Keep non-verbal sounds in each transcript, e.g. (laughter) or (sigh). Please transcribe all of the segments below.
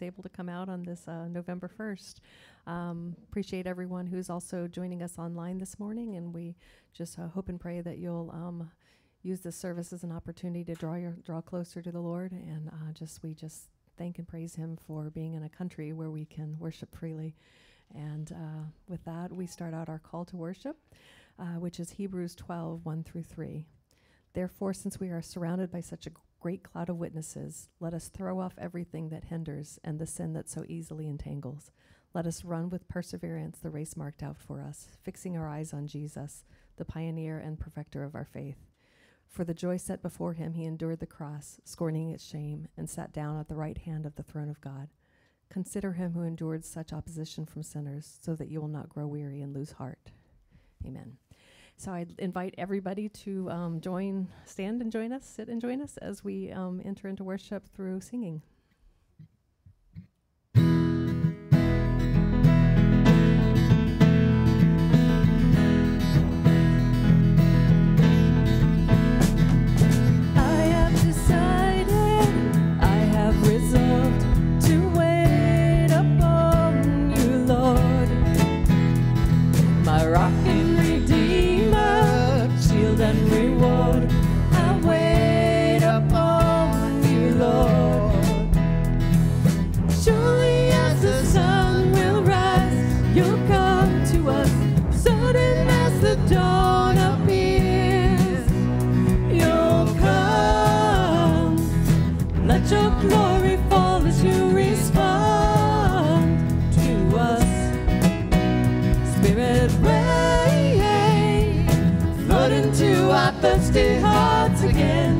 was able to come out on this uh, November 1st. Um, appreciate everyone who's also joining us online this morning, and we just uh, hope and pray that you'll um, use this service as an opportunity to draw your draw closer to the Lord, and uh, just we just thank and praise Him for being in a country where we can worship freely. And uh, with that, we start out our call to worship, uh, which is Hebrews 12, 1 through 3. Therefore, since we are surrounded by such a great cloud of witnesses, let us throw off everything that hinders and the sin that so easily entangles. Let us run with perseverance the race marked out for us, fixing our eyes on Jesus, the pioneer and perfecter of our faith. For the joy set before him, he endured the cross, scorning its shame, and sat down at the right hand of the throne of God. Consider him who endured such opposition from sinners, so that you will not grow weary and lose heart. Amen. So I invite everybody to um, join, stand and join us, sit and join us as we um, enter into worship through singing. Thirsty hearts again.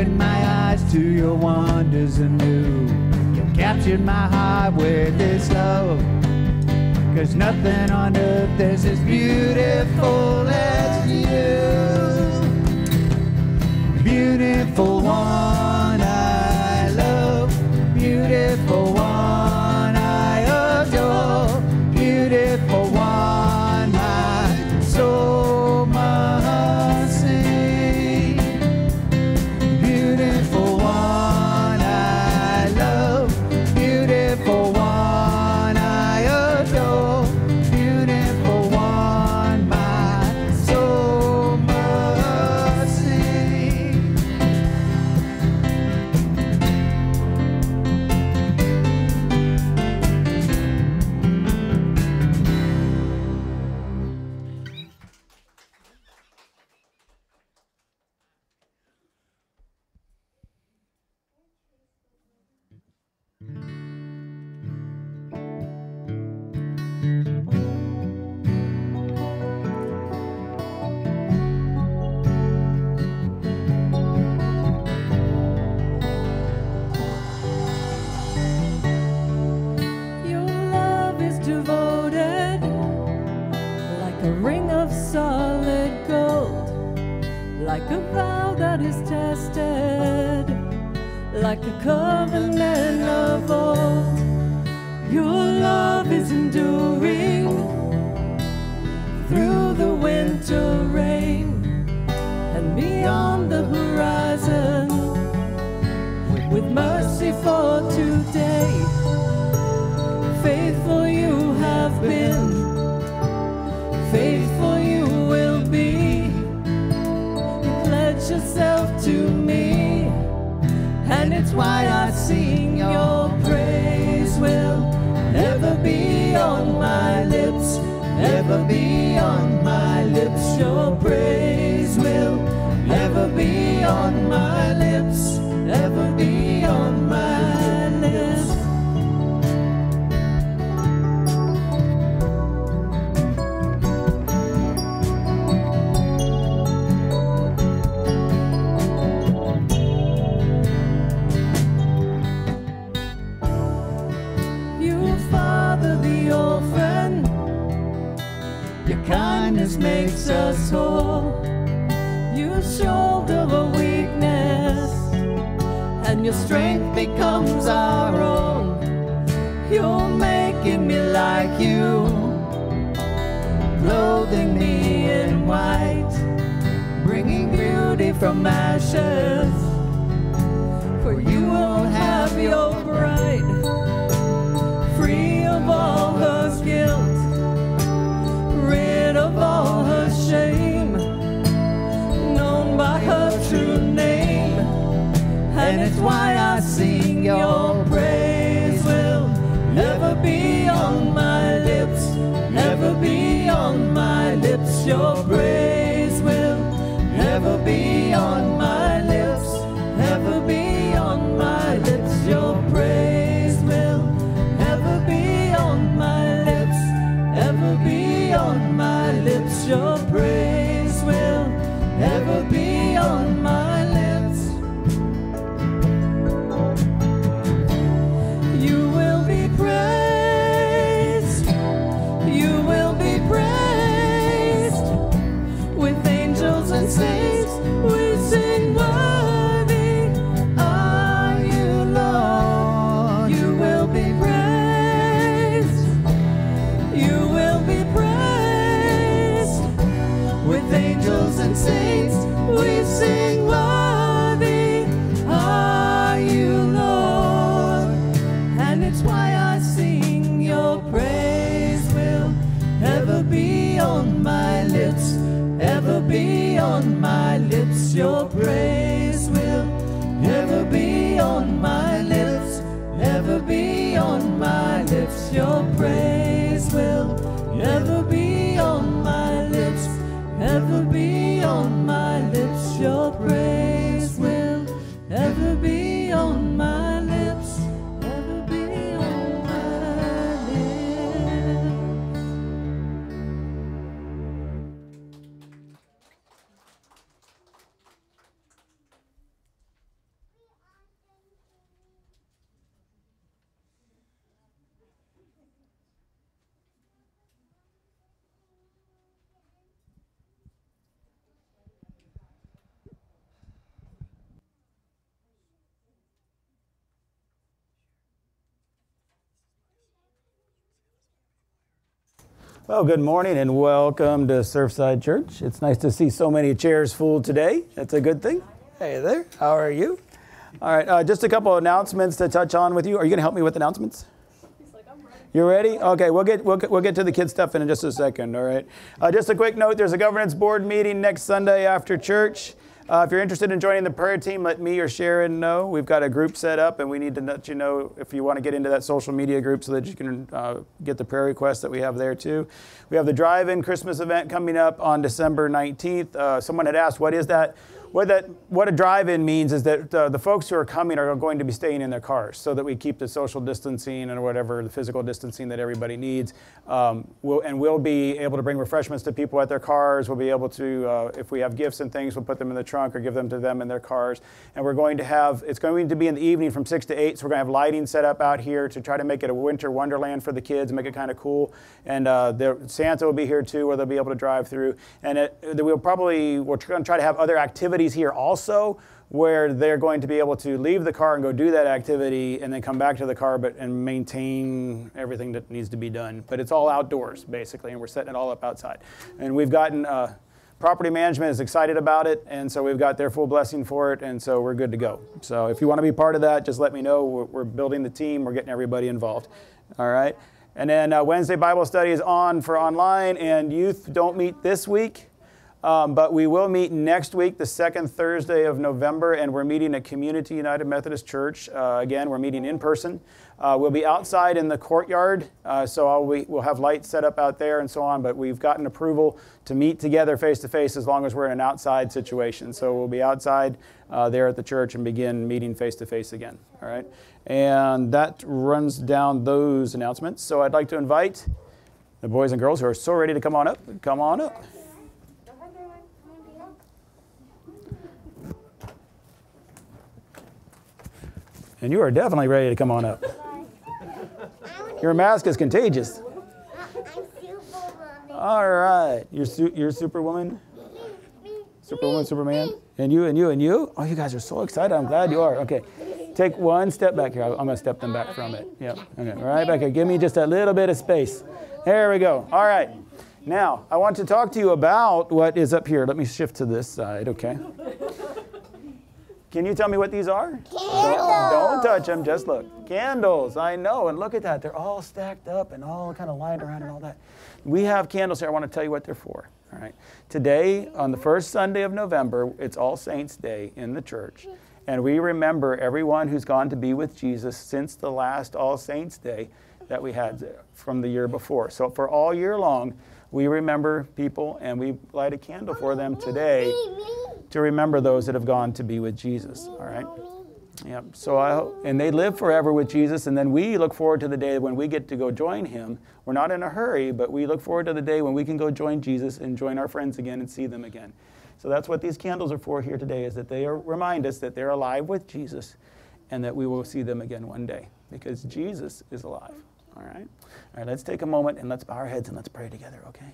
opened my eyes to your wonders anew. You captured my heart with this love. Cause nothing on earth is as beautiful as you. Beautiful one. why I sing your praise will never be on my lips, be on my lips, your praise. makes us whole. You shoulder the weakness, and your strength becomes our own. You're making me like you, clothing me in white, bringing beauty from ashes. For you will have your bride, free of all the. why I sing your praise. Will never be on my lips, never be on my lips, your Well, good morning and welcome to Surfside Church. It's nice to see so many chairs full today. That's a good thing. Hey there, how are you? All right, uh, just a couple of announcements to touch on with you. Are you going to help me with announcements? He's like I'm ready. You ready? Okay, we'll get, we'll we'll get to the kid stuff in just a second. All right. Uh, just a quick note: there's a governance board meeting next Sunday after church. Uh, if you're interested in joining the prayer team, let me or Sharon know. We've got a group set up, and we need to let you know if you want to get into that social media group so that you can uh, get the prayer requests that we have there too. We have the drive-in Christmas event coming up on December 19th. Uh, someone had asked, "What is that?" What that what a drive-in means is that uh, the folks who are coming are going to be staying in their cars, so that we keep the social distancing and whatever the physical distancing that everybody needs. Um, we'll, and we'll be able to bring refreshments to people at their cars. We'll be able to, uh, if we have gifts and things, we'll put them in the trunk or give them to them in their cars. And we're going to have it's going to be in the evening from six to eight. So we're going to have lighting set up out here to try to make it a winter wonderland for the kids, make it kind of cool. And uh, there, Santa will be here too, where they'll be able to drive through. And it, we'll probably we're going to try to have other activities here also where they're going to be able to leave the car and go do that activity and then come back to the car but and maintain everything that needs to be done. But it's all outdoors basically and we're setting it all up outside. And we've gotten uh, property management is excited about it and so we've got their full blessing for it and so we're good to go. So if you want to be part of that just let me know. We're, we're building the team. We're getting everybody involved. All right? And then uh, wednesday bible study is on for online and youth don't meet this week um, but we will meet next week, the second Thursday of November, and we're meeting at Community United Methodist Church. Uh, again, we're meeting in person. Uh, we'll be outside in the courtyard, uh, so we, we'll have lights set up out there and so on. But we've gotten approval to meet together face to face as long as we're in an outside situation. So we'll be outside uh, there at the church and begin meeting face to face again. All right, and that runs down those announcements. So I'd like to invite the boys and girls who are so ready to come on up. Come on up. And you are definitely ready to come on up. Your mask is contagious. All right. You're, su- you're Superwoman? Superwoman, Superman? And you, and you, and you? Oh, you guys are so excited. I'm glad you are. Okay. Take one step back here. I'm going to step them back from it. Yep. Okay. Right back here. Give me just a little bit of space. There we go. All right. Now, I want to talk to you about what is up here. Let me shift to this side, okay? Can you tell me what these are? Candles. Don't touch them, just look. Candles, I know. And look at that. They're all stacked up and all kind of lined around and all that. We have candles here. I want to tell you what they're for. All right. Today, on the first Sunday of November, it's All Saints' Day in the church. And we remember everyone who's gone to be with Jesus since the last All Saints' Day that we had from the year before. So for all year long, we remember people and we light a candle for them today to remember those that have gone to be with Jesus. All right. Yep. So I and they live forever with Jesus, and then we look forward to the day when we get to go join Him. We're not in a hurry, but we look forward to the day when we can go join Jesus and join our friends again and see them again. So that's what these candles are for here today, is that they are, remind us that they're alive with Jesus, and that we will see them again one day because Jesus is alive. All right. All right. Let's take a moment and let's bow our heads and let's pray together. Okay.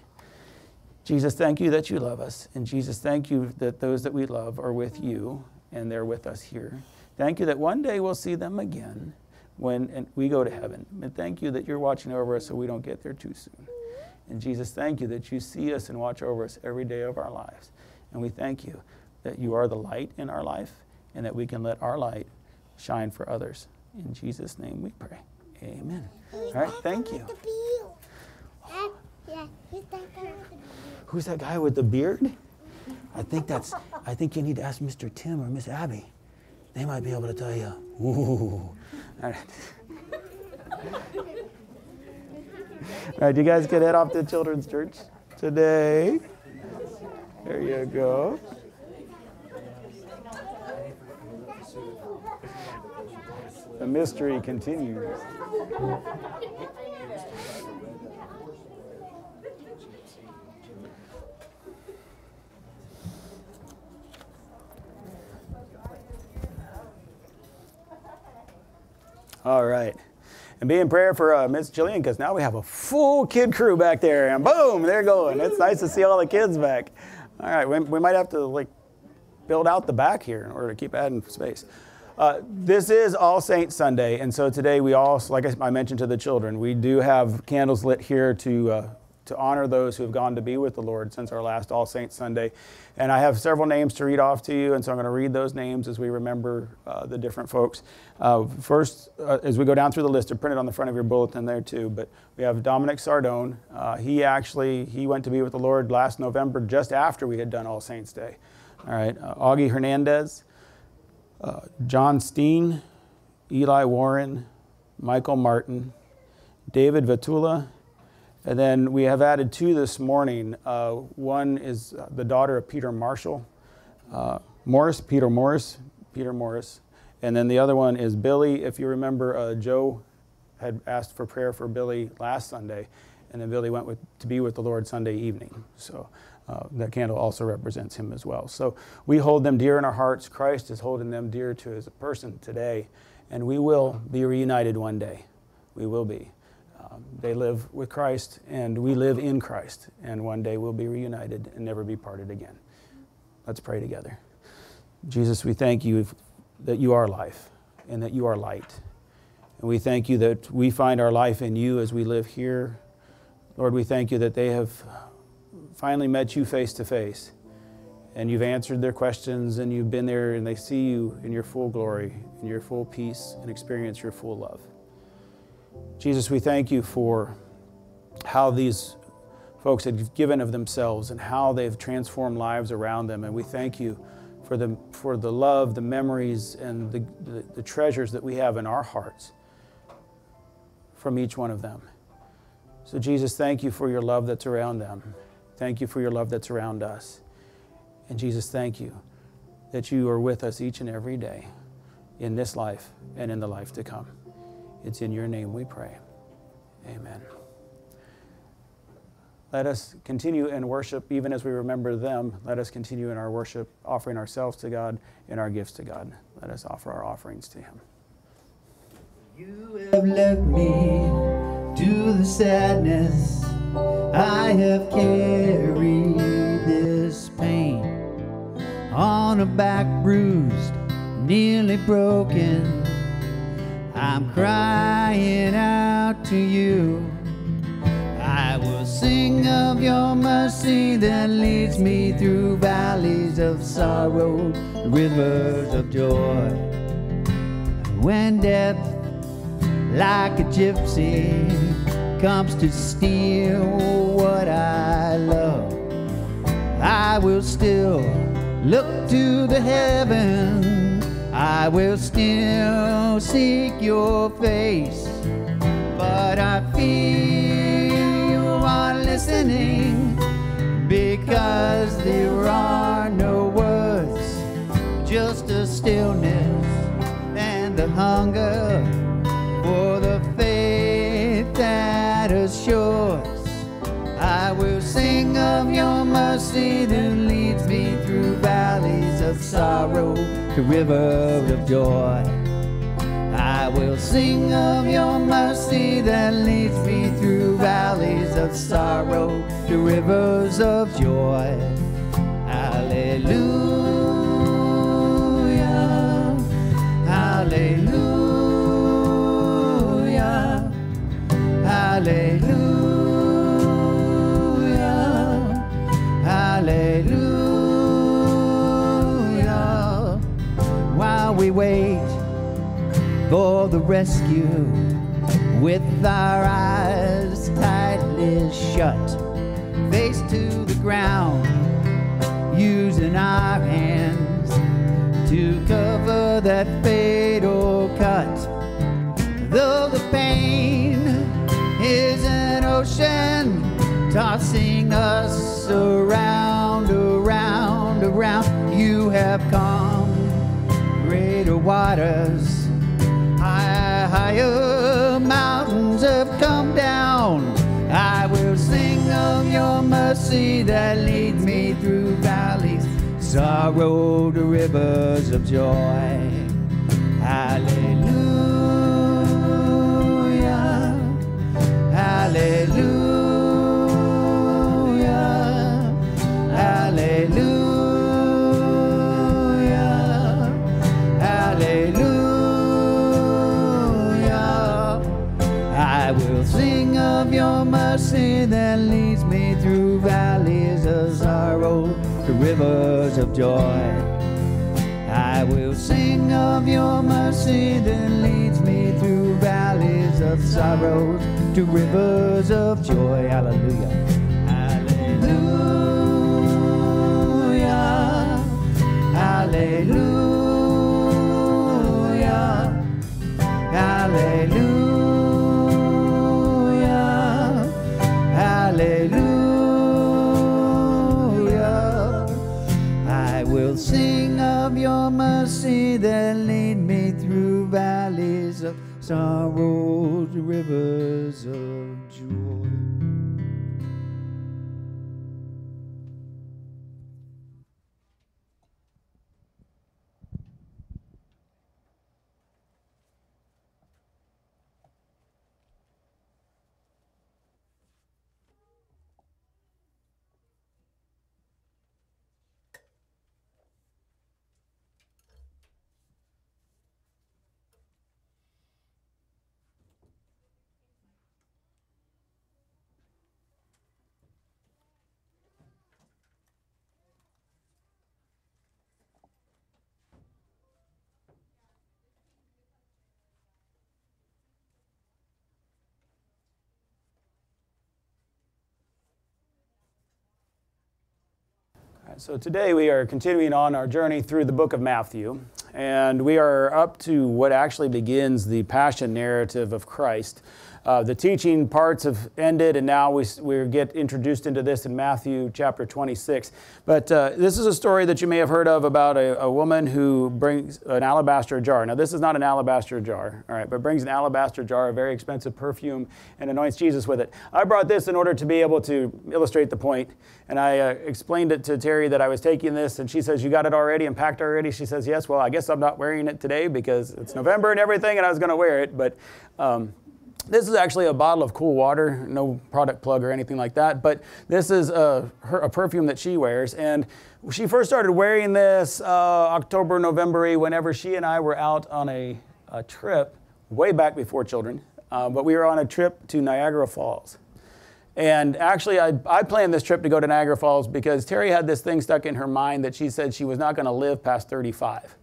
Jesus, thank you that you love us, and Jesus, thank you that those that we love are with you and they're with us here. Thank you that one day we'll see them again when we go to heaven. And thank you that you're watching over us so we don't get there too soon. And Jesus, thank you that you see us and watch over us every day of our lives. And we thank you that you are the light in our life and that we can let our light shine for others. In Jesus' name we pray. Amen. All right, thank you. Who's that guy with the beard? I think that's I think you need to ask Mr. Tim or Miss Abby. They might be able to tell you. Ooh. All right. All right, you guys can head off to Children's Church today. There you go. The mystery continues. All right. And be in prayer for uh, Miss Jillian because now we have a full kid crew back there. And boom, they're going. It's nice to see all the kids back. All right, we, we might have to like build out the back here in order to keep adding space. Uh, this is All Saints Sunday, and so today we all, like I mentioned to the children, we do have candles lit here to uh, to honor those who have gone to be with the Lord since our last All Saints Sunday. And I have several names to read off to you, and so I'm going to read those names as we remember uh, the different folks. Uh, first, uh, as we go down through the list, they're printed on the front of your bulletin there too. But we have Dominic Sardone. Uh, he actually he went to be with the Lord last November, just after we had done All Saints Day. All right, uh, Augie Hernandez, uh, John Steen, Eli Warren, Michael Martin, David Vatula, and then we have added two this morning. Uh, one is the daughter of Peter Marshall, uh, Morris, Peter Morris, Peter Morris. And then the other one is Billy. If you remember, uh, Joe had asked for prayer for Billy last Sunday, and then Billy went with, to be with the Lord Sunday evening. So uh, that candle also represents him as well. So we hold them dear in our hearts. Christ is holding them dear to a person today, and we will be reunited one day. We will be. Um, they live with Christ, and we live in Christ, and one day we'll be reunited and never be parted again. Let's pray together. Jesus, we thank you that you are life and that you are light. And we thank you that we find our life in you as we live here. Lord, we thank you that they have finally met you face to face and you've answered their questions and you've been there and they see you in your full glory, in your full peace, and experience your full love. Jesus, we thank you for how these folks have given of themselves and how they've transformed lives around them. And we thank you for the, for the love, the memories, and the, the, the treasures that we have in our hearts from each one of them. So, Jesus, thank you for your love that's around them. Thank you for your love that's around us. And, Jesus, thank you that you are with us each and every day in this life and in the life to come. It's in your name we pray. Amen. Let us continue in worship even as we remember them. Let us continue in our worship, offering ourselves to God and our gifts to God. Let us offer our offerings to Him. You have left me to the sadness. I have carried this pain on a back bruised, nearly broken. I'm crying out to you. I will sing of your mercy that leads me through valleys of sorrow, rivers of joy. When death, like a gypsy, comes to steal what I love, I will still look to the heavens I will still seek your face, but I feel you are listening because there are no words, just a stillness and the hunger for the faith that assures. I will sing of your mercy that leads me through valleys of sorrow to rivers of joy. I will sing of your mercy that leads me through valleys of sorrow to rivers of joy. Hallelujah. Hallelujah. Hallelujah. We wait for the rescue with our eyes tightly shut, face to the ground, using our hands to cover that fatal cut. Though the pain is an ocean tossing us around, around, around, you have come greater waters, higher, mountains have come down. I will sing of your mercy that leads me through valleys, sorrow to rivers of joy. Hallelujah, mercy that leads me through valleys of sorrow to rivers of joy. I will sing of your mercy that leads me through valleys of sorrow to rivers of joy. Hallelujah. Hallelujah. Hallelujah. Hallelujah. Mercy that lead me through valleys of sorrow to rivers of right, So today we are continuing on our journey through the book of Matthew, and we are up to what actually begins the passion narrative of Christ. Uh, the teaching parts have ended, and now we, we get introduced into this in Matthew chapter 26. But uh, this is a story that you may have heard of about a, a woman who brings an alabaster jar. Now, this is not an alabaster jar, all right, but brings an alabaster jar, a very expensive perfume, and anoints Jesus with it. I brought this in order to be able to illustrate the point, and I uh, explained it to Terry that I was taking this, and she says, You got it already and packed already? She says, Yes. Well, I guess I'm not wearing it today because it's November and everything, and I was going to wear it, but. Um, this is actually a bottle of cool water, no product plug or anything like that, but this is a, her, a perfume that she wears. And she first started wearing this uh, October, November, whenever she and I were out on a, a trip, way back before children, uh, but we were on a trip to Niagara Falls. And actually, I, I planned this trip to go to Niagara Falls because Terry had this thing stuck in her mind that she said she was not going to live past 35.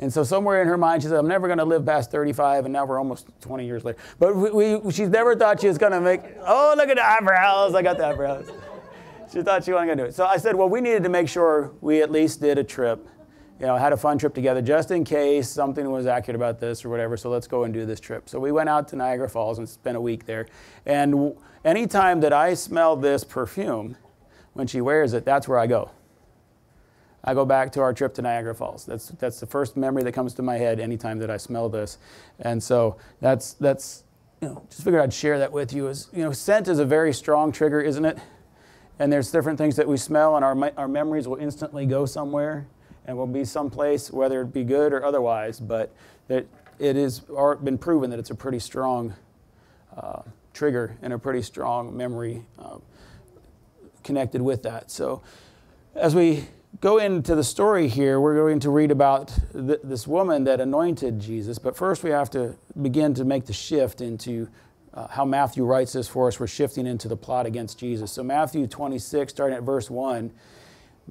And so somewhere in her mind, she said, I'm never going to live past 35, and now we're almost 20 years later. But we, we, she's never thought she was going to make, oh, look at the eyebrows. I got the eyebrows. she thought she wasn't going to do it. So I said, well, we needed to make sure we at least did a trip, you know, had a fun trip together just in case something was accurate about this or whatever. So let's go and do this trip. So we went out to Niagara Falls and spent a week there. And anytime that I smell this perfume, when she wears it, that's where I go. I go back to our trip to Niagara Falls. That's, that's the first memory that comes to my head anytime that I smell this. And so that's, that's you know, just figured I'd share that with you. Is, you know, scent is a very strong trigger, isn't it? And there's different things that we smell, and our, our memories will instantly go somewhere and will be someplace, whether it be good or otherwise. But it, it has been proven that it's a pretty strong uh, trigger and a pretty strong memory uh, connected with that. So, as we go into the story here, we're going to read about th- this woman that anointed Jesus. But first, we have to begin to make the shift into uh, how Matthew writes this for us. We're shifting into the plot against Jesus. So, Matthew 26, starting at verse 1.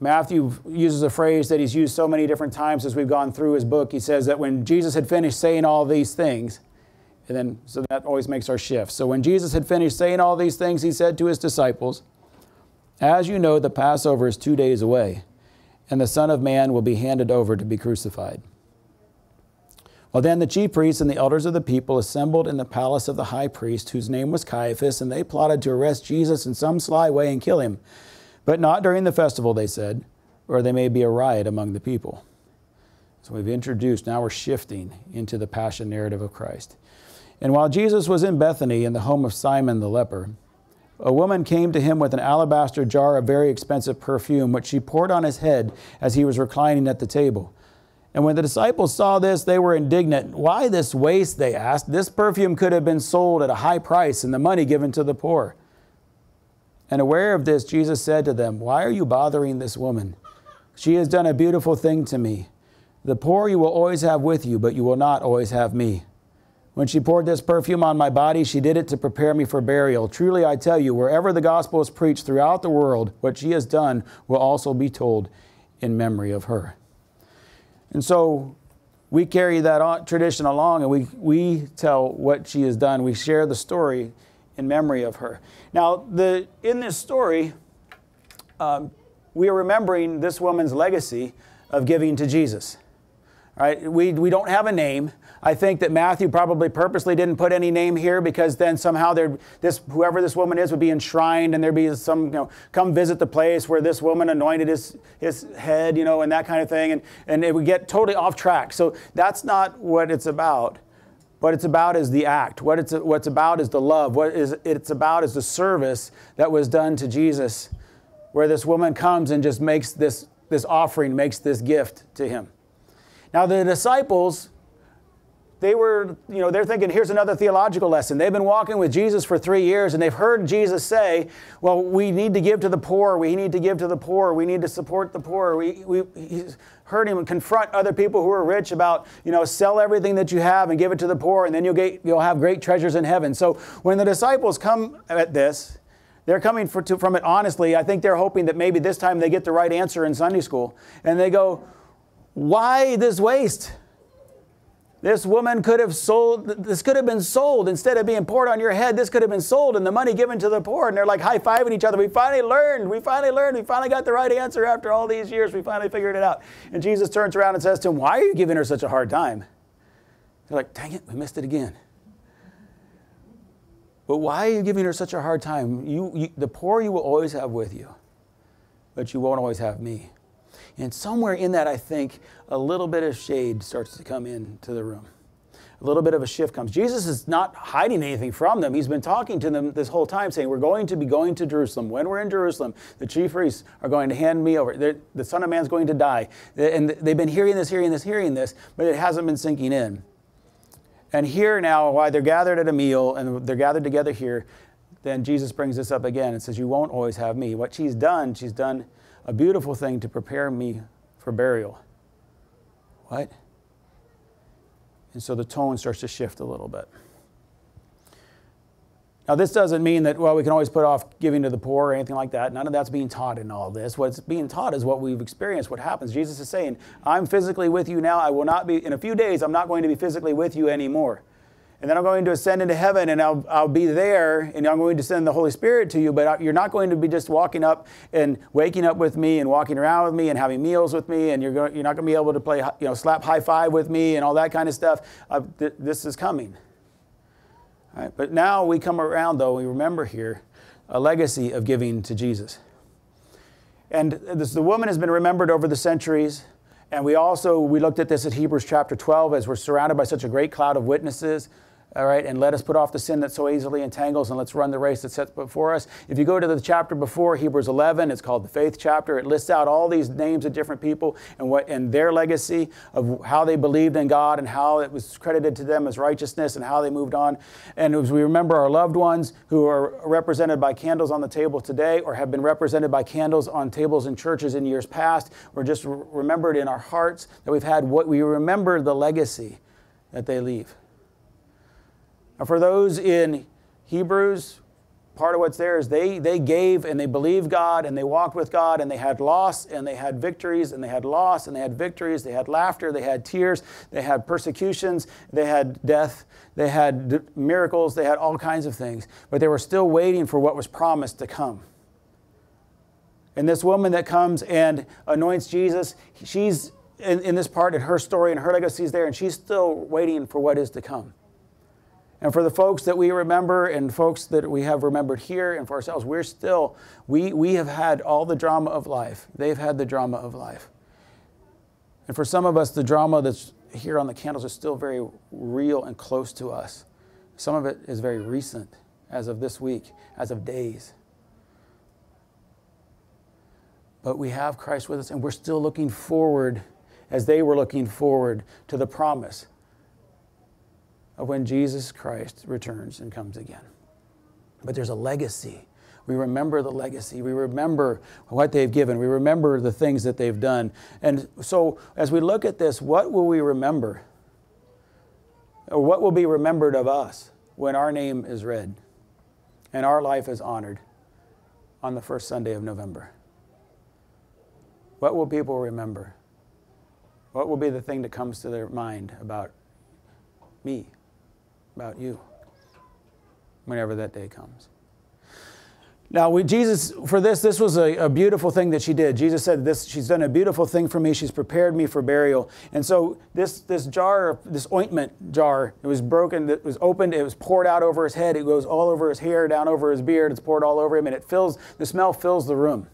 Matthew uses a phrase that he's used so many different times as we've gone through his book. He says that when Jesus had finished saying all these things, and then so that always makes our shift. So when Jesus had finished saying all these things, he said to his disciples, As you know, the Passover is two days away and the Son of Man will be handed over to be crucified. Well, then the chief priests and the elders of the people assembled in the palace of the high priest, whose name was Caiaphas, and they plotted to arrest Jesus in some sly way and kill him. But not during the festival, they said, or there may be a riot among the people. So we've introduced, now we're shifting into the passion narrative of Christ. And while Jesus was in Bethany in the home of Simon the leper, a woman came to him with an alabaster jar of very expensive perfume, which she poured on his head as he was reclining at the table. And when the disciples saw this, they were indignant. Why this waste? They asked. This perfume could have been sold at a high price and the money given to the poor. And aware of this, Jesus said to them, Why are you bothering this woman? She has done a beautiful thing to me. The poor you will always have with you, but you will not always have me. When she poured this perfume on my body, she did it to prepare me for burial. Truly, I tell you, wherever the gospel is preached throughout the world, what she has done will also be told in memory of her. And so we carry that tradition along and we, we tell what she has done. We share the story in memory of her. Now, the, in this story, um, we are remembering this woman's legacy of giving to Jesus. Right? We, we don't have a name. I think that Matthew probably purposely didn't put any name here because then somehow this whoever this woman is would be enshrined and there'd be some, you know, come visit the place where this woman anointed his, his head, you know, and that kind of thing. And, and it would get totally off track. So that's not what it's about. What it's about is the act. What it's, what's about is the love. What is, it's about is the service that was done to Jesus, where this woman comes and just makes this, this offering, makes this gift to him. Now, the disciples they were, you know, they're thinking, here's another theological lesson. They've been walking with Jesus for three years and they've heard Jesus say, well, we need to give to the poor. We need to give to the poor. We need to support the poor. We, we, heard him confront other people who are rich about, you know, sell everything that you have and give it to the poor and then you'll, get, you'll have great treasures in heaven. So when the disciples come at this, they're coming for, to, from it honestly. I think they're hoping that maybe this time they get the right answer in Sunday school. And they go, why this waste? This woman could have sold, this could have been sold instead of being poured on your head. This could have been sold and the money given to the poor. And they're like high fiving each other. We finally learned. We finally learned. We finally got the right answer after all these years. We finally figured it out. And Jesus turns around and says to him, Why are you giving her such a hard time? They're like, Dang it, we missed it again. But why are you giving her such a hard time? You, you, the poor you will always have with you, but you won't always have me. And somewhere in that, I think a little bit of shade starts to come into the room. A little bit of a shift comes. Jesus is not hiding anything from them. He's been talking to them this whole time, saying, We're going to be going to Jerusalem. When we're in Jerusalem, the chief priests are going to hand me over. They're, the Son of Man's going to die. And they've been hearing this, hearing this, hearing this, but it hasn't been sinking in. And here now, while they're gathered at a meal and they're gathered together here, then Jesus brings this up again and says, You won't always have me. What she's done, she's done a beautiful thing to prepare me for burial. What? And so the tone starts to shift a little bit. Now, this doesn't mean that, well, we can always put off giving to the poor or anything like that. None of that's being taught in all this. What's being taught is what we've experienced, what happens. Jesus is saying, I'm physically with you now. I will not be, in a few days, I'm not going to be physically with you anymore and then I'm going to ascend into heaven and I'll, I'll be there and I'm going to send the Holy Spirit to you, but you're not going to be just walking up and waking up with me and walking around with me and having meals with me and you're, going, you're not going to be able to play, you know, slap high five with me and all that kind of stuff. Uh, th- this is coming. All right, but now we come around though, we remember here a legacy of giving to Jesus. And this, the woman has been remembered over the centuries. And we also we looked at this at Hebrews chapter 12 as we're surrounded by such a great cloud of witnesses. All right, and let us put off the sin that so easily entangles, and let's run the race that's set before us. If you go to the chapter before Hebrews 11, it's called the faith chapter. It lists out all these names of different people and what and their legacy of how they believed in God and how it was credited to them as righteousness and how they moved on. And as we remember our loved ones who are represented by candles on the table today, or have been represented by candles on tables in churches in years past, or just remembered in our hearts that we've had. What we remember the legacy that they leave. And for those in Hebrews, part of what's there is they, they gave and they believed God and they walked with God and they had loss and they had victories and they had loss and they had victories. They had laughter, they had tears, they had persecutions, they had death, they had d- miracles, they had all kinds of things. But they were still waiting for what was promised to come. And this woman that comes and anoints Jesus, she's in, in this part in her story and her legacy is there, and she's still waiting for what is to come. And for the folks that we remember and folks that we have remembered here and for ourselves, we're still, we, we have had all the drama of life. They've had the drama of life. And for some of us, the drama that's here on the candles is still very real and close to us. Some of it is very recent, as of this week, as of days. But we have Christ with us, and we're still looking forward, as they were looking forward, to the promise of when Jesus Christ returns and comes again. But there's a legacy. We remember the legacy. We remember what they've given. We remember the things that they've done. And so, as we look at this, what will we remember? Or what will be remembered of us when our name is read and our life is honored on the first Sunday of November? What will people remember? What will be the thing that comes to their mind about me, about you whenever that day comes. Now, we, Jesus, for this, this was a, a, beautiful thing that she did. Jesus said, "This, she's done a beautiful thing for me. She's prepared me for burial." And so, this this jar, this ointment jar, it was broken. It was opened. It was poured out over his head. It goes all over his hair, down over his beard. It's poured all over him, and it fills. The smell fills the room.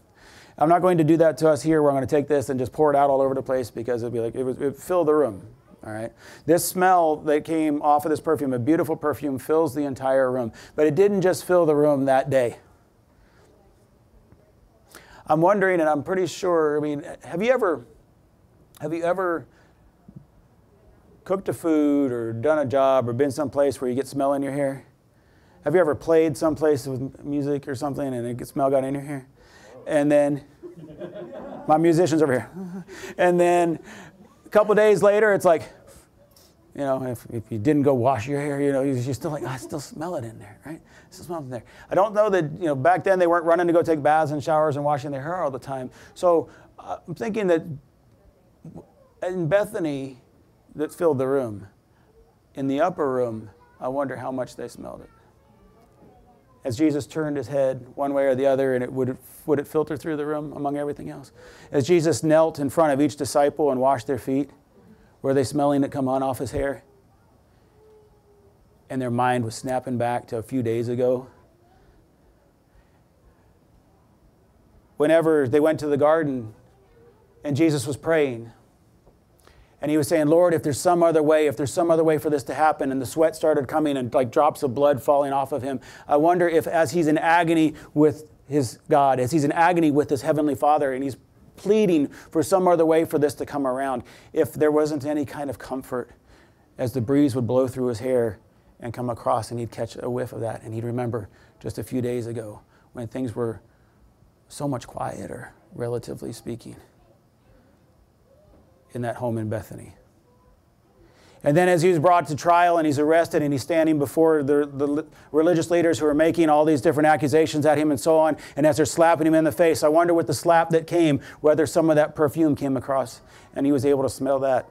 I'm not going to do that to us here. Where I'm going to take this and just pour it out all over the place because it'd be like it would it fill the room. All right. This smell that came off of this perfume, a beautiful perfume, fills the entire room. But it didn't just fill the room that day. I'm wondering, and I'm pretty sure. I mean, have you ever, have you ever cooked a food or done a job or been someplace where you get smell in your hair? Have you ever played someplace with music or something and it smell got in your hair? And then, (laughs) my musicians over here. (laughs) And then a couple days later, it's like, you know, if, if you didn't go wash your hair, you know, you're still like, I still smell it in there, right? Still smell it in there. I don't know that, you know, back then they weren't running to go take baths and showers and washing their hair all the time. So uh, I'm thinking that in Bethany, that filled the room. In the upper room, I wonder how much they smelled it as Jesus turned his head one way or the other, and it would, would it filter through the room among everything else? As Jesus knelt in front of each disciple and washed their feet, were they smelling it come on off his hair? And their mind was snapping back to a few days ago. Whenever they went to the garden and Jesus was praying, and he was saying, Lord, if there's some other way, if there's some other way for this to happen, and the sweat started coming and like drops of blood falling off of him, I wonder if as he's in agony with his God, as he's in agony with his heavenly Father, and he's pleading for some other way for this to come around, if there wasn't any kind of comfort as the breeze would blow through his hair and come across, and he'd catch a whiff of that, and he'd remember just a few days ago when things were so much quieter, relatively speaking in that home in Bethany. And then, as he was brought to trial and he's arrested and he's standing before the, the, religious leaders who are making all these different accusations at him and so on, and as they're slapping him in the face, I wonder with the slap that came, whether some of that perfume came across and he was able to smell that.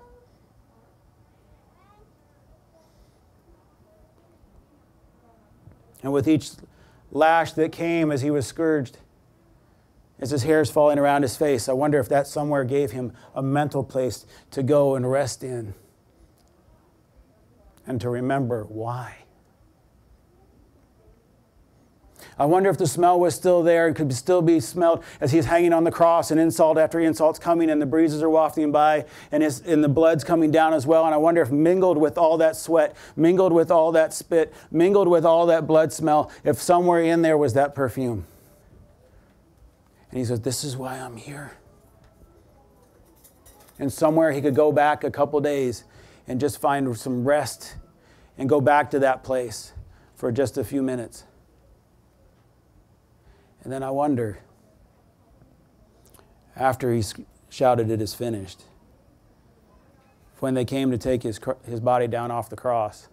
And with each lash that came as he was scourged, as his hair is falling around his face. I wonder if that somewhere gave him a mental place to go and rest in and to remember why. I wonder if the smell was still there and could still be smelled as he's hanging on the cross and insult after insult's coming and the breezes are wafting by and, his, and the blood's coming down as well. And I wonder if mingled with all that sweat, mingled with all that spit, mingled with all that blood smell, if somewhere in there was that perfume. And he says, This is why I'm here. And somewhere he could go back a couple days and just find some rest and go back to that place for just a few minutes. And then I wonder, after he shouted, It is finished, when they came to take his, his body down off the cross,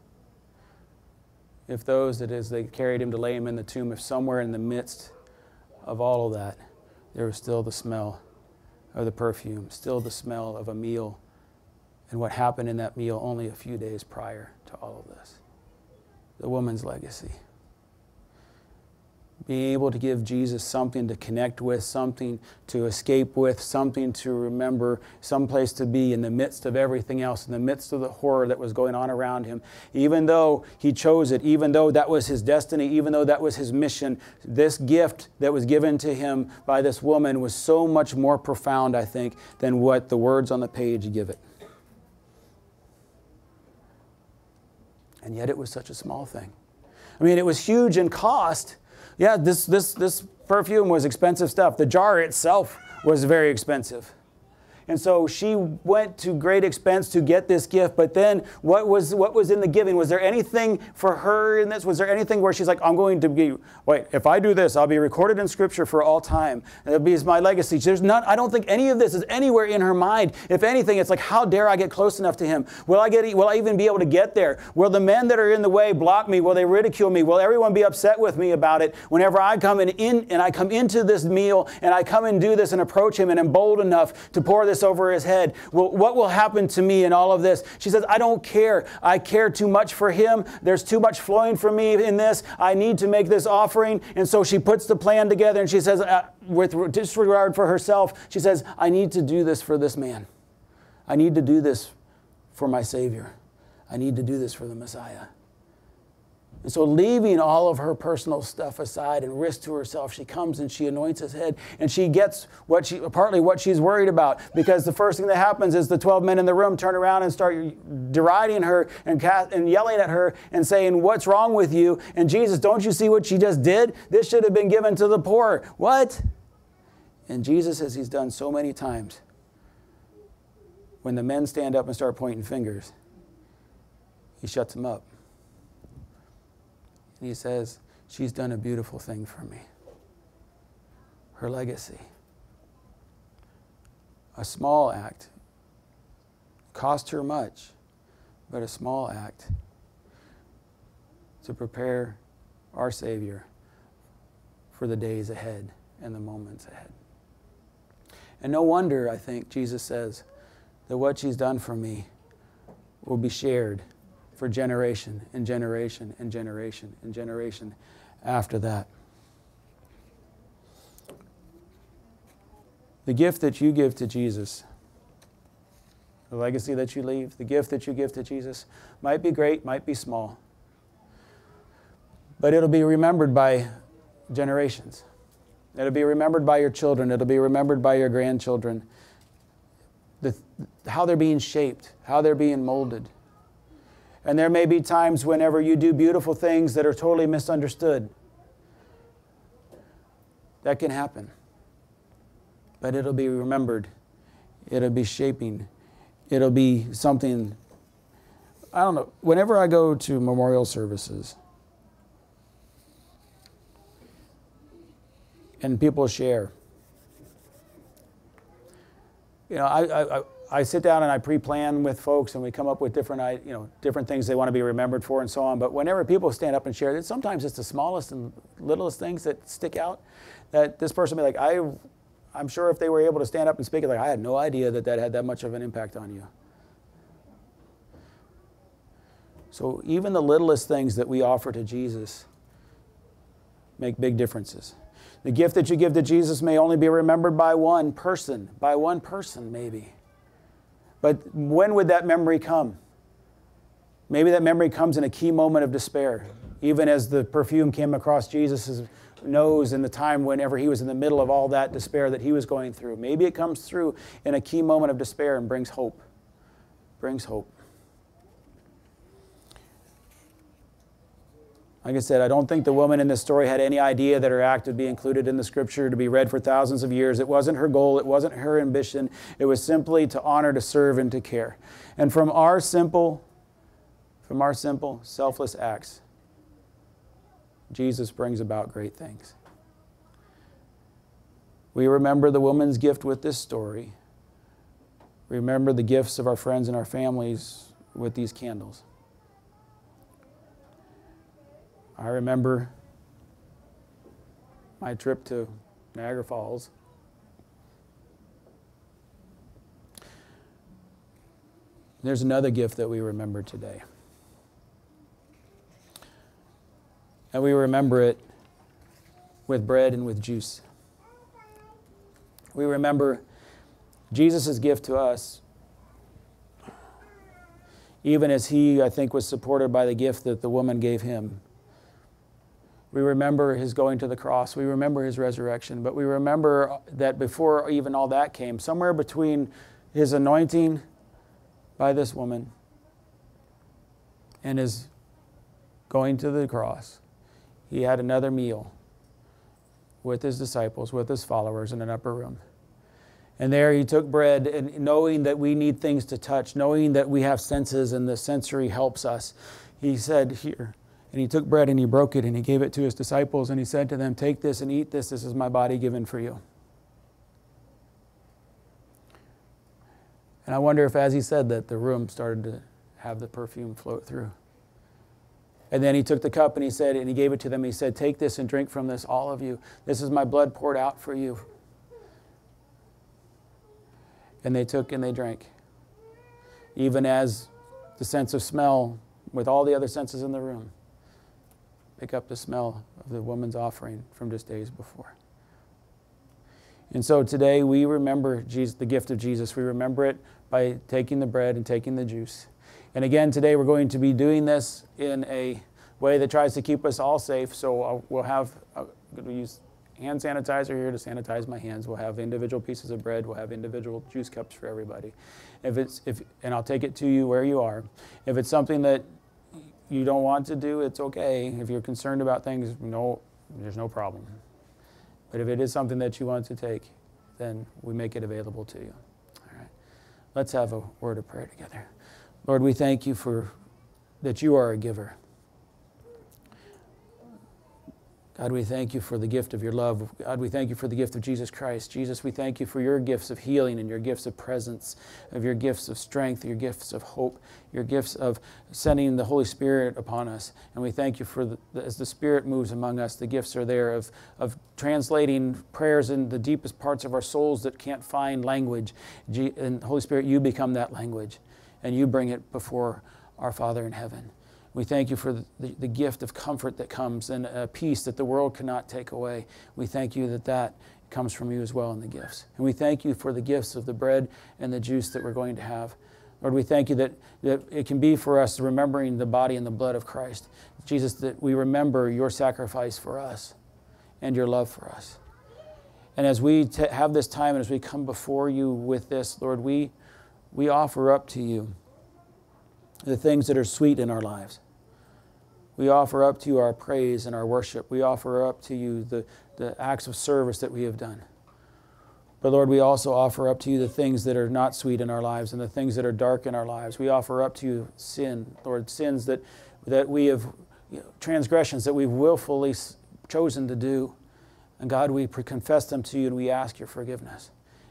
if those that as they carried him to lay him in the tomb, if somewhere in the midst of all of that, there was still the smell of the perfume, still the smell of a meal and what happened in that meal only a few days prior to all of this. The woman's legacy being able to give Jesus something to connect with, something to escape with, something to remember, some place to be in the midst of everything else, in the midst of the horror that was going on around him. Even though he chose it, even though that was his destiny, even though that was his mission, this gift that was given to him by this woman was so much more profound, I think, than what the words on the page give it. And yet it was such a small thing. I mean, it was huge in cost yeah, this, this, this perfume was expensive stuff. The jar itself was very expensive. And so she went to great expense to get this gift. But then what was what was in the giving? Was there anything for her in this? Was there anything where she's like, I'm going to be, wait, if I do this, I'll be recorded in scripture for all time. It'll be my legacy. There's not, I don't think any of this is anywhere in her mind. If anything, it's like, how dare I get close enough to him? Will I get will I even be able to get there? Will the men that are in the way block me? Will they ridicule me? Will everyone be upset with me about it? Whenever I come in, in and I come into this meal and I come and do this and approach him and am bold enough to pour this over his head. Well, what will happen to me in all of this? She says, I don't care. I care too much for him. There's too much flowing for me in this. I need to make this offering. And so she puts the plan together and she says, uh, with disregard for herself, she says, I need to do this for this man. I need to do this for my Savior. I need to do this for the Messiah. And so, leaving all of her personal stuff aside and risk to herself, she comes and she anoints his head, and she gets what she partly what she's worried about. Because the first thing that happens is the 12 men in the room turn around and start deriding her and, cast, and yelling at her and saying, What's wrong with you? And Jesus, don't you see what she just did? This should have been given to the poor. What? And Jesus, as he's done so many times, when the men stand up and start pointing fingers, he shuts them up. And he says, She's done a beautiful thing for me. Her legacy. A small act cost her much, but a small act to prepare our Savior for the days ahead and the moments ahead. And no wonder, I think, Jesus says that what she's done for me will be shared for generation and generation and generation and generation after that. The gift that you give to Jesus, the legacy that you leave, the gift that you give to Jesus might be great, might be small, but it'll be remembered by generations. It'll be remembered by your children, it'll be remembered by your grandchildren. The, how they're being shaped, how they're being molded. And there may be times whenever you do beautiful things that are totally misunderstood. That can happen. But it'll be remembered, it'll be shaping, it'll be something. I don't know. Whenever I go to memorial services and people share, you know, I, I, I sit down and I pre-plan with folks, and we come up with different, you know, different things they want to be remembered for, and so on. But whenever people stand up and share, it sometimes it's the smallest and littlest things that stick out. That this person be like, I, I'm sure if they were able to stand up and speak, like I had no idea that that had that much of an impact on you. So even the littlest things that we offer to Jesus make big differences. The gift that you give to Jesus may only be remembered by one person, by one person maybe. But when would that memory come? Maybe that memory comes in a key moment of despair, even as the perfume came across Jesus' nose in the time whenever he was in the middle of all that despair that he was going through. Maybe it comes through in a key moment of despair and brings hope. Brings hope. Like I said, I don't think the woman in this story had any idea that her act would be included in the scripture to be read for thousands of years. It wasn't her goal, it wasn't her ambition. It was simply to honor, to serve, and to care. And from our simple, from our simple, selfless acts, Jesus brings about great things. We remember the woman's gift with this story. Remember the gifts of our friends and our families with these candles. I remember my trip to Niagara Falls. There's another gift that we remember today. And we remember it with bread and with juice. We remember Jesus' gift to us, even as he, I think, was supported by the gift that the woman gave him. We remember his going to the cross. We remember his resurrection. But we remember that before even all that came, somewhere between his anointing by this woman and his going to the cross, he had another meal with his disciples, with his followers in an upper room. And there he took bread, and knowing that we need things to touch, knowing that we have senses and the sensory helps us, he said, Here. And he took bread and he broke it and he gave it to his disciples and he said to them, Take this and eat this. This is my body given for you. And I wonder if, as he said that, the room started to have the perfume float through. And then he took the cup and he said, and he gave it to them. He said, Take this and drink from this, all of you. This is my blood poured out for you. And they took and they drank. Even as the sense of smell, with all the other senses in the room, pick up the smell of the woman's offering from just days before. And so today we remember Jesus, the gift of Jesus. We remember it by taking the bread and taking the juice. And again, today we're going to be doing this in a way that tries to keep us all safe. So uh, we'll have, uh, we use hand sanitizer here to sanitize my hands. We'll have individual pieces of bread. We'll have individual juice cups for everybody. If it's, if, and I'll take it to you where you are. If it's something that you don't want to do, it's okay. If you're concerned about things, no, there's no problem. But if it is something that you want to take, then we make it available to you. All right. Let's have a word of prayer together. Lord, we thank you for that you are a giver. God, we thank you for the gift of your love. God, we thank you for the gift of Jesus Christ. Jesus, we thank you for your gifts of healing and your gifts of presence, of your gifts of strength, your gifts of hope, your gifts of sending the Holy Spirit upon us. And we thank you for the, as the Spirit moves among us, the gifts are there of, of translating prayers in the deepest parts of our souls that can't find language. And Holy Spirit, you become that language and you bring it before our Father in heaven. We thank you for the, the, gift of comfort that comes and a peace that the world cannot take away. We thank you that that comes from you as well in the gifts. And we thank you for the gifts of the bread and the juice that we're going to have. Lord, we thank you that, that it can be for us remembering the body and the blood of Christ. Jesus, that we remember your sacrifice for us and your love for us. And as we t- have this time and as we come before you with this, Lord, we, we offer up to you the things that are sweet in our lives. We offer up to you our praise and our worship. We offer up to you the, the acts of service that we have done. But Lord, we also offer up to you the things that are not sweet in our lives and the things that are dark in our lives. We offer up to you sin, Lord, sins that, that we have, you know, transgressions that we've willfully chosen to do. And God, we confess them to you and we ask your forgiveness.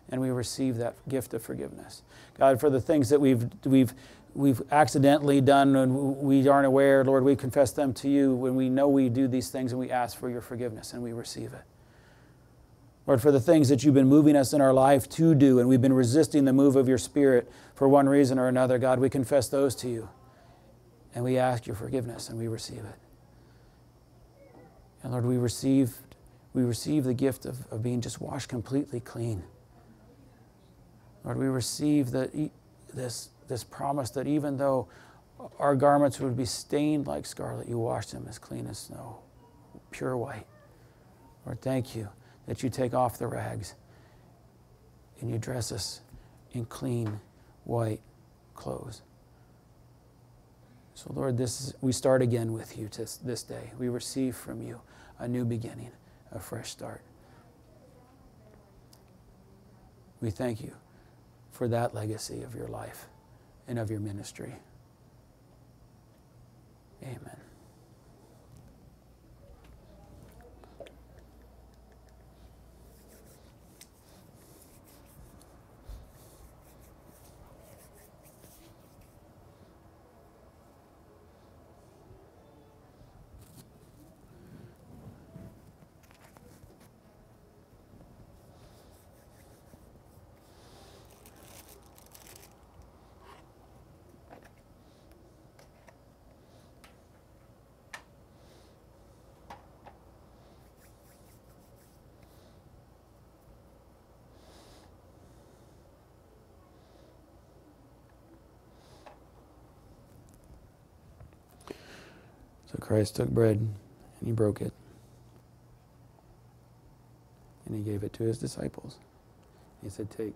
And we receive that gift of forgiveness. God, for the things that we've, we've we've accidentally done and we aren't aware, Lord, we confess them to you when we know we do these things and we ask for your forgiveness and we receive it. Lord, for the things that you've been moving us in our life to do and we've been resisting the move of your Spirit for one reason or another, God, we confess those to you and we ask your forgiveness and we receive it. And Lord, we receive, we receive the gift of, of being just washed completely clean. Lord, we receive the, this this promise that even though our garments would be stained like scarlet, you washed them as clean as snow, pure white. Lord, thank you that you take off the rags and you dress us in clean white clothes. So, Lord, this is, we start again with you this, this day. We receive from you a new beginning, a fresh start. We thank you for that legacy of your life and of your ministry. Amen. So Christ took bread and he broke it. And he gave it to his disciples. He said, Take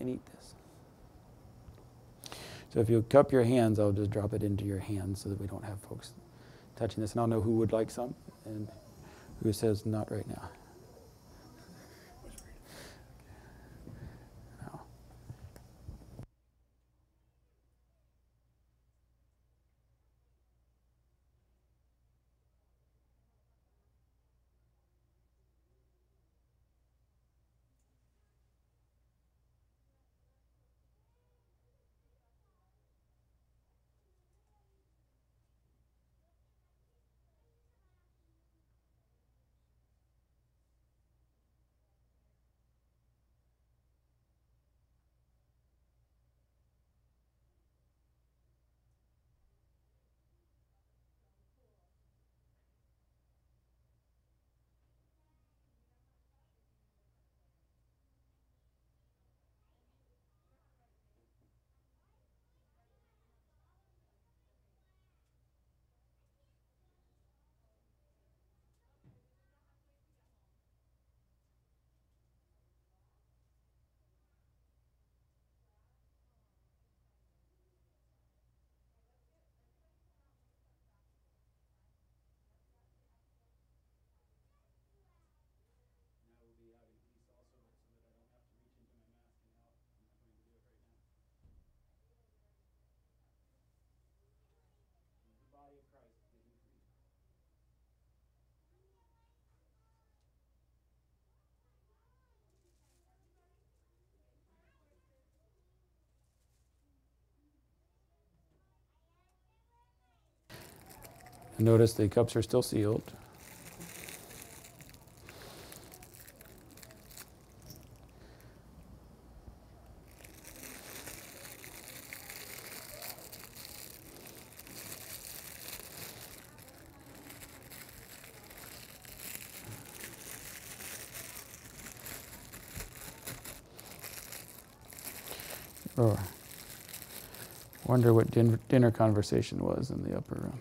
and eat this. So if you cup your hands, I'll just drop it into your hands so that we don't have folks touching this. And I'll know who would like some and who says, Not right now. And notice the cups are still sealed. Oh, wonder what din- dinner conversation was in the upper room.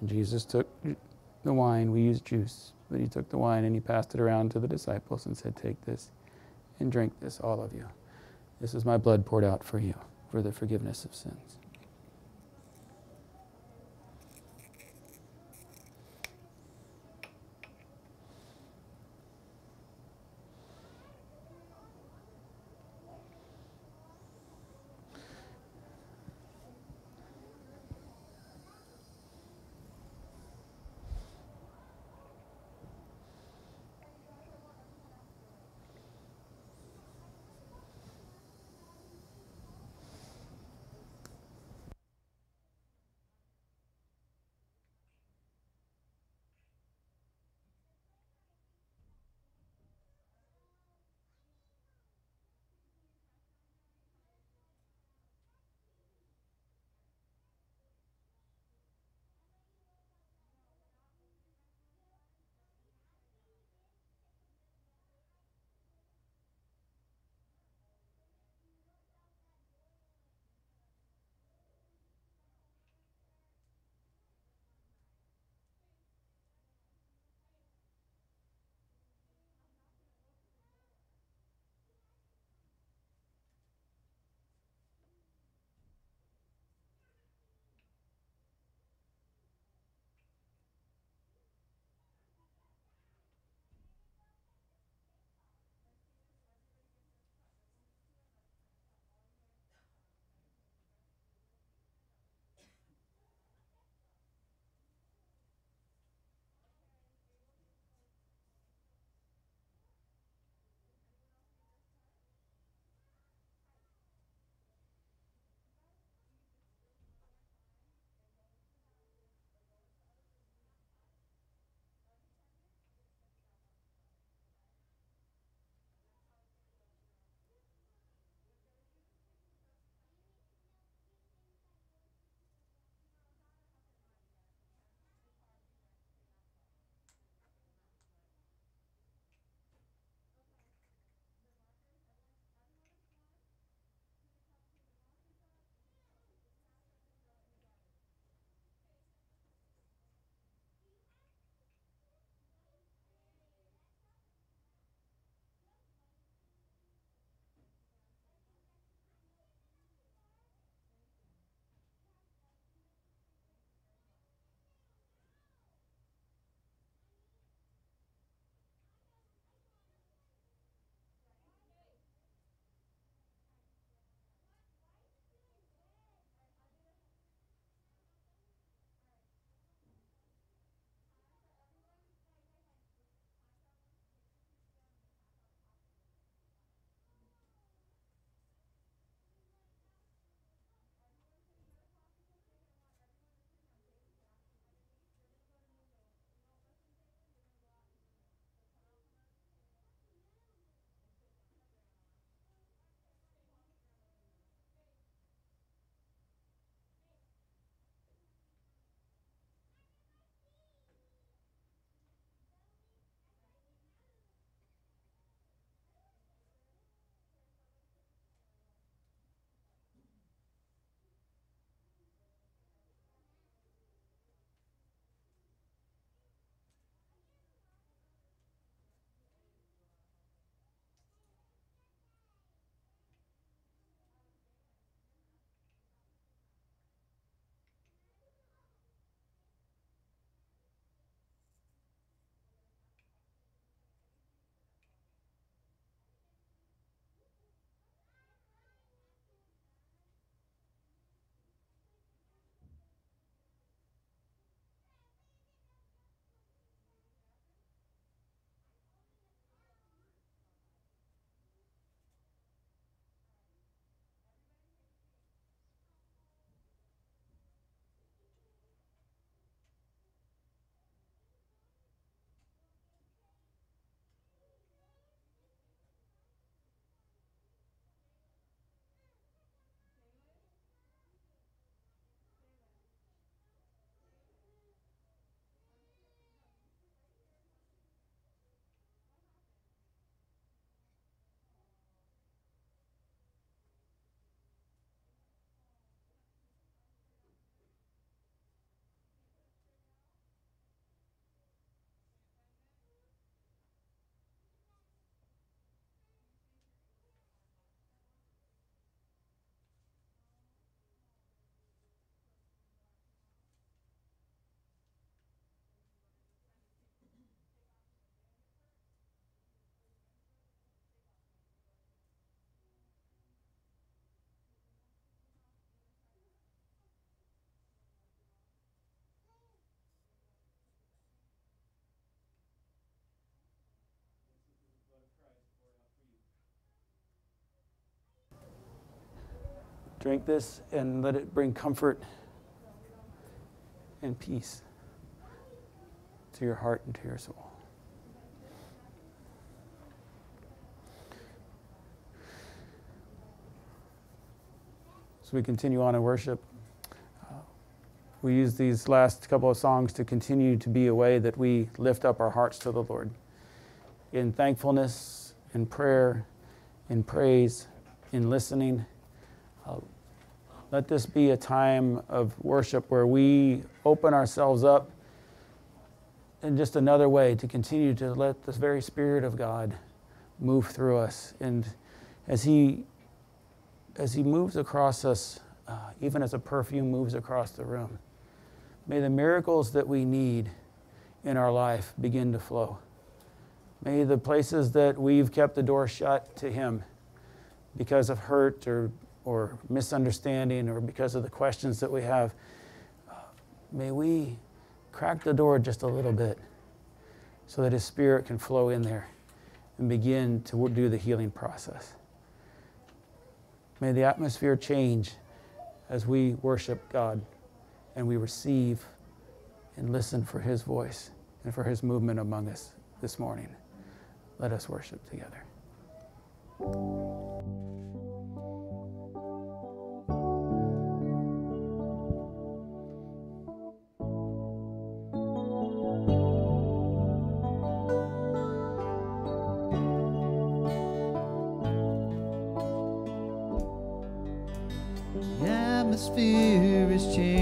And Jesus took the wine, we use juice, but he took the wine and he passed it around to the disciples and said, Take this and drink this, all of you. This is my blood poured out for you for the forgiveness of sins. Drink this and let it bring comfort and peace to your heart and to your soul. So we continue on in worship, uh, we use these last couple of songs to continue to be a way that we lift up our hearts to the Lord in thankfulness, in prayer, in praise, in listening. Uh, let this be a time of worship where we open ourselves up in just another way to continue to let the very Spirit of God move through us. And as He as He moves across us, uh, even as a perfume moves across the room, may the miracles that we need in our life begin to flow. May the places that we've kept the door shut to Him because of hurt or, or misunderstanding or because of the questions that we have, uh, may we crack the door just a little bit so that His Spirit can flow in there and begin to do the healing process. May the atmosphere change as we worship God and we receive and listen for His voice and for His movement among us this morning. Let us worship together. Atmosphere is changing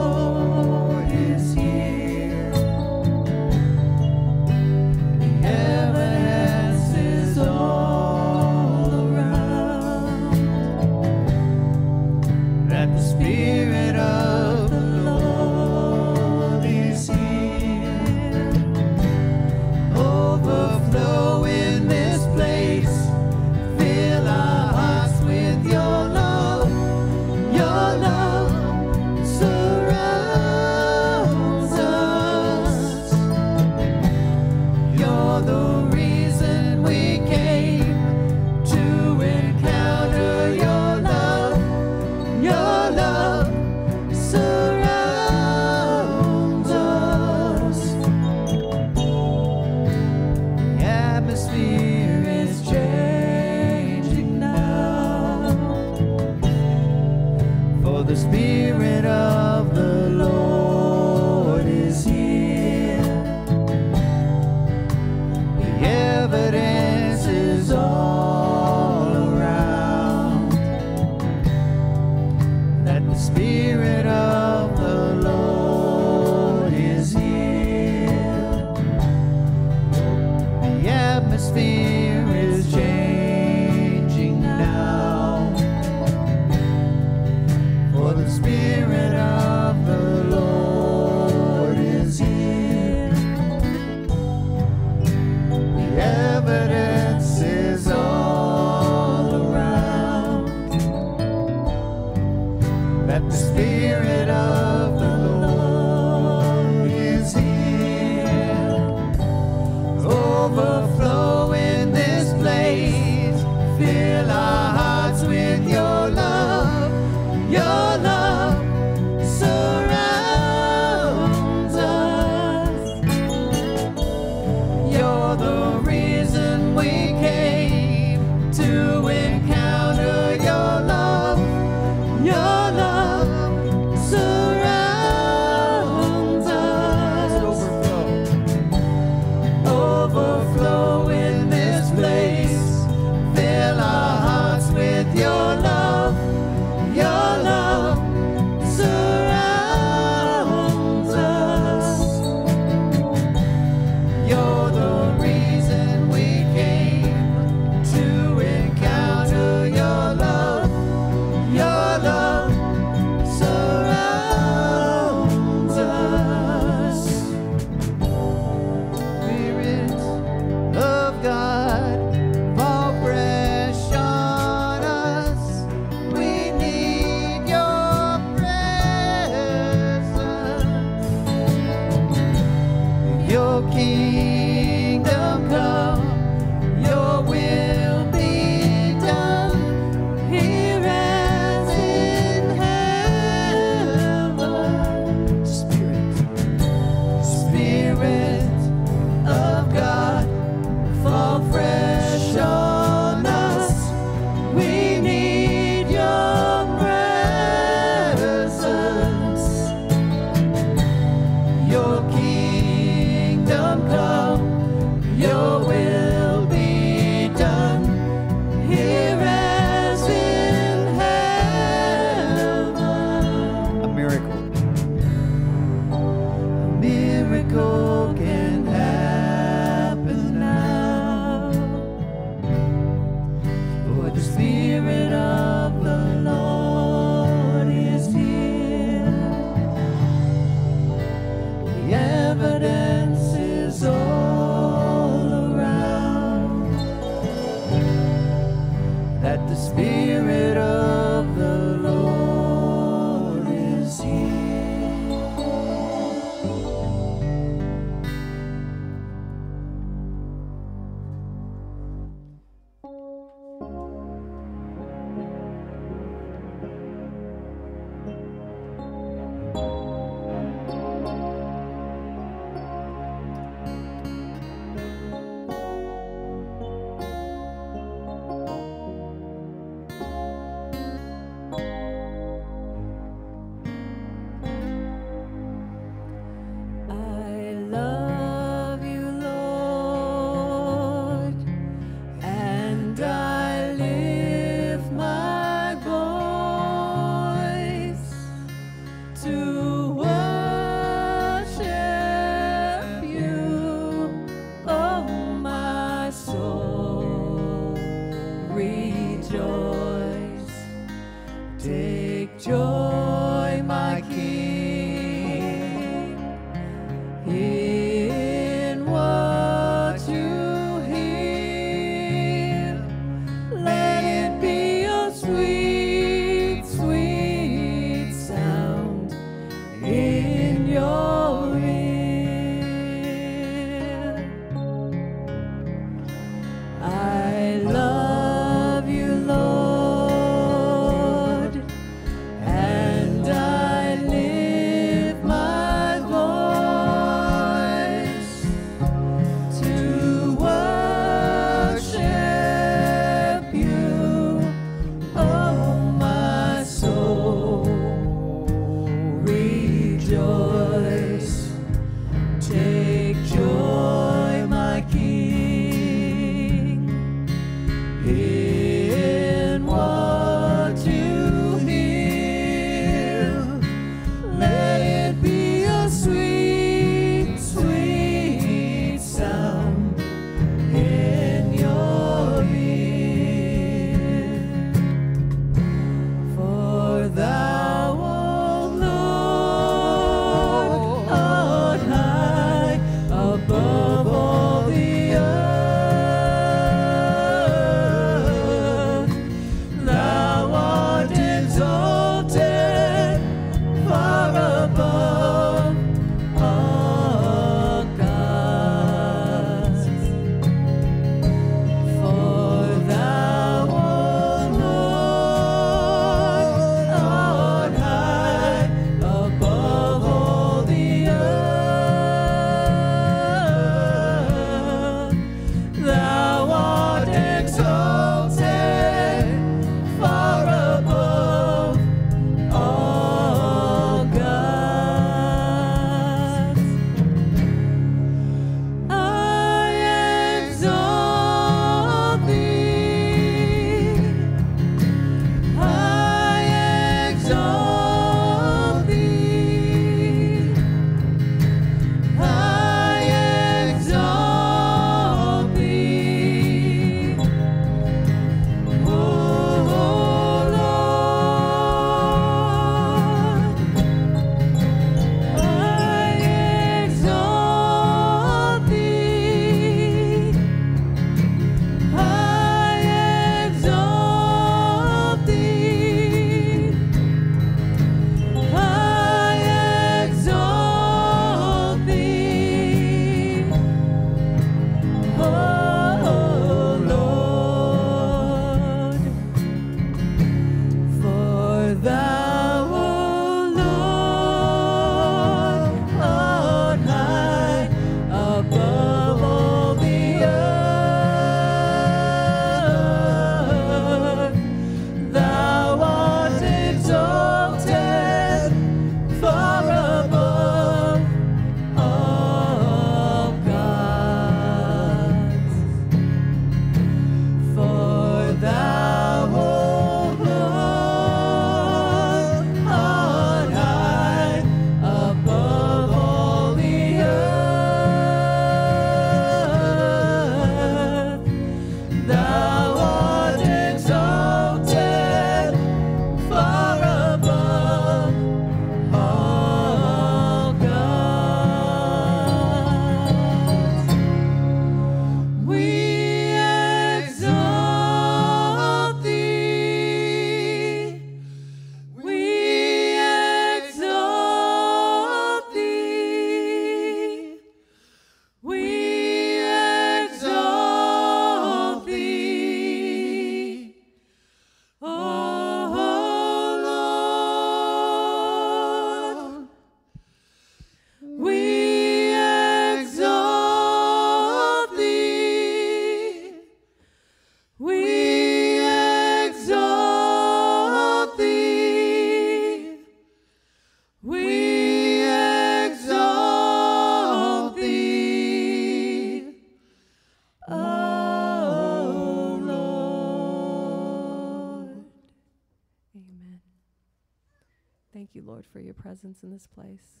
presence in this place.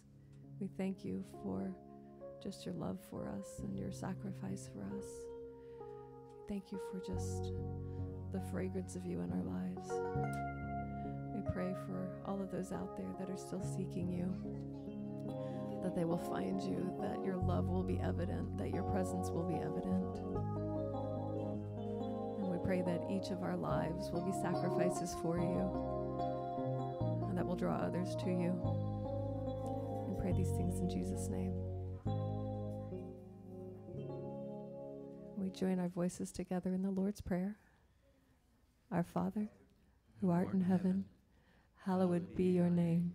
We thank you for just your love for us and your sacrifice for us. Thank you for just the fragrance of you in our lives. We pray for all of those out there that are still seeking you, that they will find you, that your love will be evident, that your presence will be evident. And we pray that each of our lives will be sacrifices for you and that will draw others to you. Pray these things in Jesus' name. We join our voices together in the Lord's Prayer. Our Father, who art in heaven, hallowed be your name.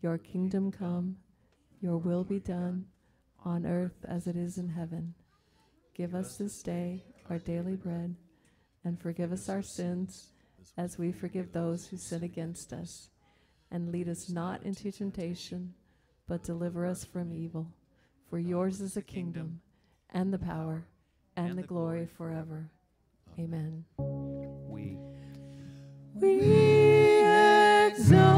Your kingdom come, your will be done, on earth as it is in heaven. Give us this day our daily bread, and forgive us our sins as we forgive those who sin against us. And lead us not into temptation, but deliver us from evil. For yours is the kingdom, and the power, and the glory forever. Amen. We We exalt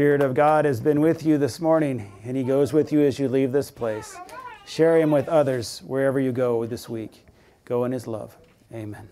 Spirit of God has been with you this morning, and He goes with you as you leave this place. Share Him with others wherever you go this week. Go in His love. Amen.